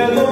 together.